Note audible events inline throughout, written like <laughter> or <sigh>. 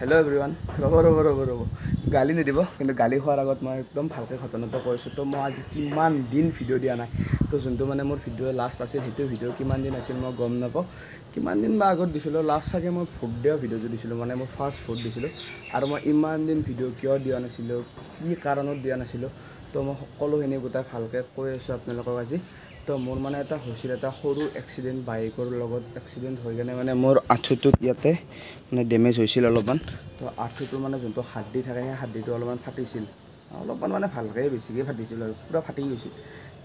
Hello everyone ৰ'ব ৰ'ব ৰ'ব ৰ'ব। গালি নিদিব কিন্তু গালি খোৱাৰ আগত মই একদম ভালকৈ ঘটনাটো কৈছোঁ তো মই আজি কিমান দিন ভিডিঅ' দিয়া নাই? তো যোনটো মানে মোৰ ভিডিঅ' লাষ্ট আছিল সেইটো ভিডিঅ' কিমান দিন আছিল মই গম নাপাওঁ। কিমান দিন বা আগত দিছিলোঁ লাষ্ট চাগে মই ভোট দিয়া ভিডিঅ'টো দিছিলোঁ মানে মই ফাৰ্ষ্ট ভোট দিছিলোঁ। আৰু মই ইমান দিন ভিডিঅ' কিয় দিয়া নাছিলোঁ কি কাৰণত দিয়া নাছিলোঁ তো মই সকলোখিনি গোটাই ভালকৈ কৈ আছোঁ আপোনালোকক আজি। তো মোৰ মানে এটা হৈছিল এটা সৰু এক্সিডেণ্ট বাইকৰ লগত এক্সিডেণ্ট হৈ কেনে মানে মোৰ আঁঠুটোত ইয়াতে মানে ডেমেজ হৈছিল অলপমান। তো আঁঠুটো মানে যোনটো হাড্ডি থাকে সেই হাড্ডিটো অলপমান ফাটিছিল। অলপমান মানে ভালকৈ বেছিকৈ ফাটিছিল আৰু পূৰা ফাটি গৈছিল।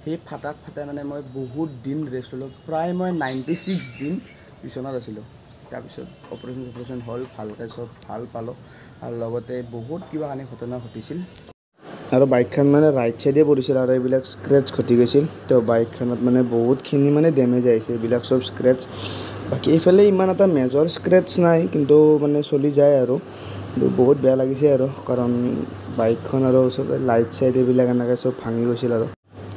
সেই ফাটাক ফাটাই মানে মই বহুত দিন ৰেষ্ট ল'লোঁ। প্ৰায় মই নাইণ্টি ছিক্স দিন বিচনাত আছিলোঁ। তাৰপিছত অপাৰেশ্যন চপাৰেশ্যন হ'ল ভালকৈ চব ভাল পালোঁ। আৰু লগতে বহুত কিবা কানি ঘটনা ঘটিছিল। আৰু বাইকখন মানে ৰাইট চাইডে পৰিছিল আৰু এইবিলাক স্ক্ৰেচ ঘটি গৈছিল। তো বাইকখনত মানে বহুতখিনি মানে ডেমেজ আহিছে। এইবিলাক চব স্ক্ৰেচ বাকী এইফালে ইমান এটা মেজৰ স্ক্ৰেচ নাই কিন্তু মানে চলি যায় আৰু। কিন্তু বহুত বেয়া লাগিছে আৰু কাৰণ বাইকখন আৰু চব লাইট চাইট এইবিলাক এনেকৈ চব ভাঙি গৈছিল আৰু।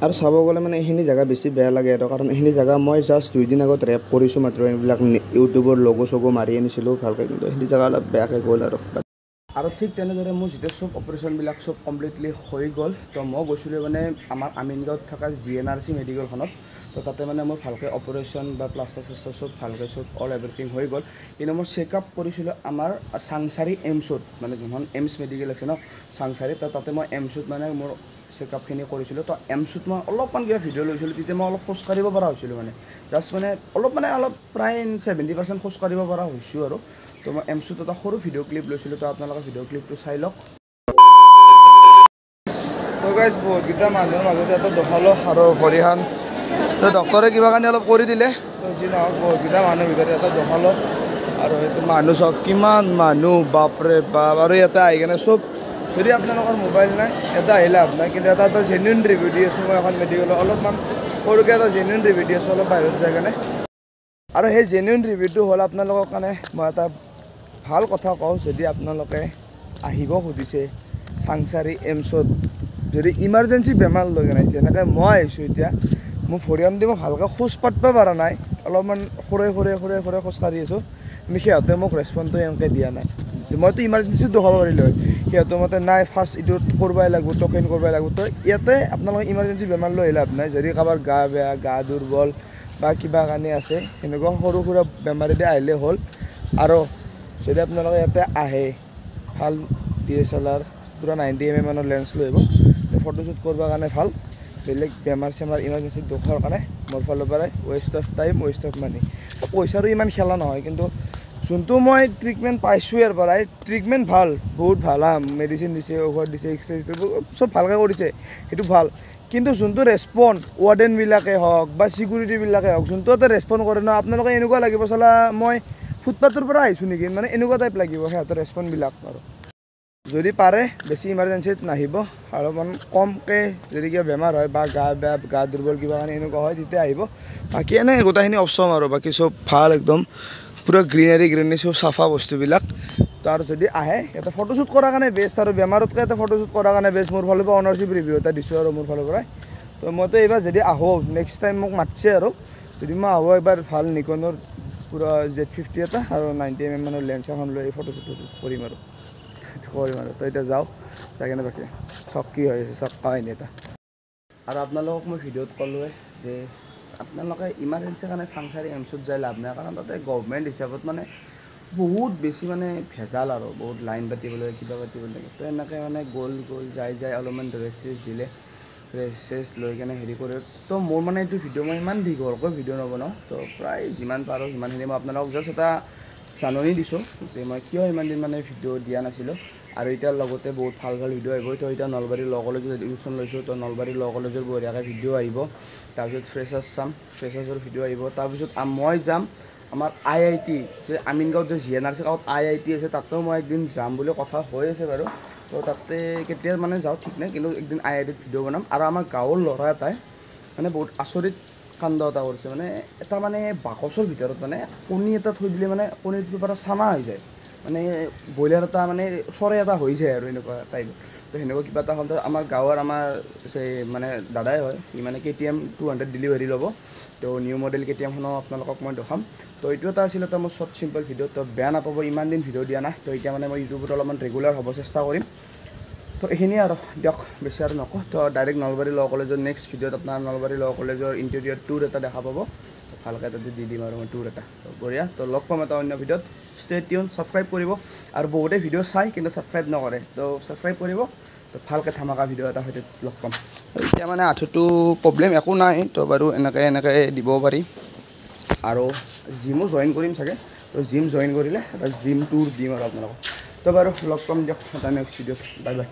আৰু চাব গ'লে মানে এইখিনি জেগা বেছি বেয়া লাগে আৰু কাৰণ এইখিনি জেগা মই জাষ্ট দুইদিন আগত ৰেপ কৰিছোঁ মাত্ৰ। এইবিলাক ইউটিউবৰ লগো চগো মাৰি আনিছিলোঁ ভালকৈ কিন্তু সেইখিনি জেগা অলপ বেয়াকৈ গ'ল আৰু। আৰু ঠিক তেনেদৰে মোৰ যেতিয়া চব অপাৰেশ্যনবিলাক চব কমপ্লিটলি হৈ গ'ল তো মই গৈছিলোঁ মানে আমাৰ আমিনগাঁৱত থকা জি এন আৰ চি মেডিকেলখনত তো তাতে মানে মোৰ ভালকৈ অপাৰেশ্যন বা প্লাষ্টাৰ চাষ্টাৰ চব ভালকৈ চব অল এভৰিথিং হৈ গ'ল। কিন্তু মই চেকআপ কৰিছিলোঁ আমাৰ চাংচাৰী এইমছত মানে যোনখন এইমছ মেডিকেল আছে ন চাংচাৰী তো তাতে মই এইমছত মানে মোৰ চেকআপখিনি কৰিছিলোঁ। তো এমছুত মই অলপমান কিবা ভিডিঅ' লৈছিলোঁ তেতিয়া মই অলপ খোজকাঢ়িব পৰা হৈছিলোঁ মানে। জাষ্ট মানে অলপ মানে অলপ প্ৰায় ছেভেণ্টি পাৰ্চেণ্ট খোজকাঢ়িব পৰা হৈছোঁ আৰু। তো মই এমছুত এটা সৰু ভিডিঅ' ক্লিপ লৈছিলোঁ তো আপোনালোকে ভিডিঅ' ক্লিপটো চাই লওক। বহুতকেইটা মানুহৰ মাজতে এটা দেখালোঁ আৰু ভৰিহান তো ডক্টৰে কিবা কাৰণে অলপ কৰি দিলে। তো যি নহওক বহুতকেইটা মানুহৰ ভিতৰত এটা দেখালোঁ আৰু সেইটো মানুহ চাওক কিমান মানুহ বাপৰে বাপ আৰু ইয়াতে আহি কেনে চব। যদি আপোনালোকৰ মোবাইল নাই এটা আহিলে নাই কিন্তু এটা এটা জেনুইন ৰিভিউ দি আছোঁ মই এখন মেডিকেলত অলপমান সৰুকৈ এটা জেনুইন ৰিভিউ দি আছোঁ অলপ বাহিৰত যায় কাৰণে আৰু সেই জেনুইন ৰিভিউটো হ'ল আপোনালোকৰ কাৰণে মই এটা ভাল কথা কওঁ যদি আপোনালোকে আহিব খুজিছে চাংচাৰী এইমছত যদি ইমাৰ্জেঞ্চি বেমাৰ লৈ কেনে যেনেকৈ মই আহিছোঁ এতিয়া মোৰ ভৰিয়ান দি মই ভালকৈ খোজ পাতিব পৰা নাই অলপমান সৰে সৰে সৰে সৰে খোজকাঢ়ি আছোঁ কিন্তু সিহঁতে মোক ৰেচপণ্ডটো এনেকৈ দিয়া নাই। মইতো ইমাৰ্জেঞ্চিত দেখাব পাৰিলোঁ হয় সিহঁতৰ মতে নাই ফাৰ্ষ্ট এইটো কৰিবই লাগিব টকেন কৰিবই লাগিব তো ইয়াতে আপোনালোকে ইমাৰ্জেঞ্চি বেমাৰ লৈ লাভ নাই যদি কাৰোবাৰ গা বেয়া গা দুৰ্বল বা কিবা কাৰণে আছে সেনেকুৱা সৰু সুৰা বেমাৰেদি আহিলে হ'ল আৰু যদি আপোনালোকে ইয়াতে আহে। ভাল ডি এছ এল আৰ পূৰা নাইণ্টি এম এমানৰ লেন্স লৈ আহিব। ফটোশ্বুট কৰিবৰ কাৰণে ভাল। বেলেগ বেমাৰ চেমাৰ ইমাৰ্জেঞ্চিত দেখুৱাৰ কাৰণে মোৰ ফালৰ পৰাই waste of time waste of money পইচাৰো ইমান খেলা নহয় কিন্তু যোনটো মই ট্ৰিটমেণ্ট পাইছোঁ ইয়াৰ পৰাই ট্ৰিটমেণ্ট ভাল বহুত ভাল হা। মেডিচিন দিছে ঔষধ দিছে এক্সাৰচাইজ চব ভালকৈ কৰিছে সেইটো ভাল। কিন্তু যোনটো ৰেচপণ্ড ৱাৰ্ডেনবিলাকে হওক বা চিকিউৰিটিবিলাকে হওক যোনটো এটা ৰেচপণ্ড কৰে ন আপোনালোকে এনেকুৱা লাগিব চালা মই ফুটপাথৰ পৰা আহিছোঁ নেকি? মানে এনেকুৱা টাইপ লাগিব সিহঁতৰ ৰেচপণ্ডবিলাক আৰু। যদি পাৰে বেছি ইমাৰ্জেঞ্চিত নাহিব। অলপমান কমকৈ যদি কিবা বেমাৰ হয় বা গা বেয়া গা দুৰ্বল কিবা কাৰণে এনেকুৱা হয় তেতিয়া আহিব। বাকী এনেই গোটেইখিনি অপচম আৰু বাকী চব ভাল একদম। পূৰা গ্ৰীনাৰী গ্ৰীনাৰী চব চাফা বস্তুবিলাক। তো আৰু যদি আহে ইয়াতে ফটোশ্বুট কৰাৰ কাৰণে বেষ্ট আৰু বেমাৰতকৈ ইয়াতে ফটোশ্বুট কৰাৰ কাৰণে বেষ্ট মোৰ ফালৰ পৰা অনাৰশ্বিপ ৰিভিউ এটা দিছোঁ আৰু মোৰ ফালৰ পৰাই। তো মইতো এইবাৰ যদি আহোঁ নেক্সট টাইম মোক মাতিছে আৰু। যদি মই আহোঁ এবাৰ ভাল নিকনৰ পূৰা জেড ফিফটি এটা আৰু নাইণ্টি এম এম মানৰ লেন্স এখন লৈ ফটোশ্বুট কৰিম আৰু। <laughs> কৰিম আৰু। তো এতিয়া যাওঁ। যাই কেনে বাকী। চব কি হৈ আছে চব কাহিনী এটা। আৰু আপোনালোকক মই ভিডিঅ'ত ক'লোৱে যে আপোনালোকে ইমাৰ্জেঞ্চিৰ কাৰণে চাংচাৰী এমছত যাই লাভ নাই। কাৰণ তাতে গভমেণ্ট হিচাপত মানে বহুত বেছি মানে ভেজাল আৰু। বহুত লাইন লাগে কিবা লাগে তো এনেকৈ মানে গ'ল গ'ল যাই যাই অলপমান ৰেষ্ট চেষ্ট দিলে। চেষ্ট লৈ কেনে হেৰি কৰি তো মোৰ মানে এইটো ভিডিঅ' মই ইমান দীঘলকৈ ভিডিঅ' নবনাওঁ তো প্ৰায় যিমান পাৰোঁ সিমানখিনি মই আপোনালোকক জাষ্ট এটা জাননী দিছোঁ যে মই কিয় ইমান দিন মানে ভিডিঅ' দিয়া নাছিলোঁ। আৰু এতিয়া লগতে বহুত ভাল ভাল ভিডিঅ' আহিব তো এতিয়া নলবাৰী ল' কলেজত এডমিশ্যন লৈছোঁ তো নলবাৰী ল' কলেজৰ বঢ়িয়াকৈ ভিডিঅ' আহিব। তাৰপিছত ফ্ৰেছাৰ্ছ চাম ফ্ৰেছাৰ্ছৰ ভিডিঅ' আহিব। তাৰপিছত মই যাম আমাৰ আই আই টি যে আমিনগাঁৱত যে জি এন আৰ চি গাঁৱত আই আই টি আছে তাতেও মই একদিন যাম বুলি কথা হৈ আছে বাৰু। তো তাতে কেতিয়া মানে যাওঁ ঠিক নাই কিন্তু একদিন আই আই টিত ভিডিঅ' বনাম। আৰু আমাৰ গাঁৱৰ ল'ৰা এটাই মানে বহুত আচৰিত কাণ্ড এটা কৰিছে। মানে এটা মানে বাকচৰ ভিতৰত মানে কণী এটা থৈ দিলে মানে কণীটোৰ পৰা চানা হৈ যায়। মানে ব্ৰইলাৰ এটা মানে চৰাই এটা হৈ যায় আৰু এনেকুৱা টাইপ। তো সেনেকুৱা কিবা এটা হ'ল আমাৰ গাঁৱৰ আমাৰ মানে দাদাই হয় সি মানে K T M two hundred delivery ল'ব। তো নিউ মডেল কে টি এমখনো আপোনালোকক মই দেখাম তো এইটো এটা আছিলে এটা মোৰ শ্বৰ্ট চিম্পল ভিডিঅ' তো বেয়া নাপাব ইমান দিন ভিডিঅ' দিয়া নাই। তো এতিয়া মানে মই ইউটিউবত অলপমান ৰেগুলাৰ হ'ব চেষ্টা কৰিম। তো এইখিনিয়ে আৰু দিয়ক বেছি আৰু নকওঁ। তো ডাইৰেক্ট নলবাৰী ল' কলেজৰ নেক্সট ভিডিঅ'ত আপোনাৰ নলবাৰী ল' কলেজৰ ইণ্টেৰিয়ৰ টুৰ এটা দেখা পাব। ভালকৈ তাতে দি দিম আৰু মই টুৰ এটা। তো বঢ়িয়া তো লগ পাম এটা অন্য ভিডিঅ'ত ষ্টে টিউন ছাবস্ক্ৰাইব কৰিব। আৰু বহুতে ভিডিঅ' চাই কিন্তু ছাবস্ক্ৰাইব নকৰে। তো ছাবস্ক্ৰাইব কৰিব। ভালকৈ ধামাকা ভিডিঅ' এটা সৈতে লগ পাম। এতিয়া মানে আঁঠুটো প্ৰব্লেম একো নাই তো বাৰু এনেকৈ এনেকৈ দিব পাৰি। আৰু জিমো জইন কৰিম চাগে। তো জিম জইন কৰিলে এটা জিম টুৰ দিম আৰু আপোনালোকক। তো বাৰু লগ পাম দিয়ক এটা নেক্সট ভিডিঅ'ত বাই বাই